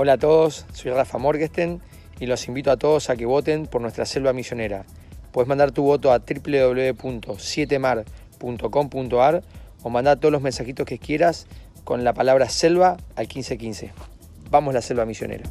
Hola a todos, soy Rafa Morgesten y los invito a todos a que voten por nuestra selva misionera. Puedes mandar tu voto a www.7mar.com.ar o mandar todos los mensajitos que quieras con la palabra selva al 1515. Vamos la selva misionera.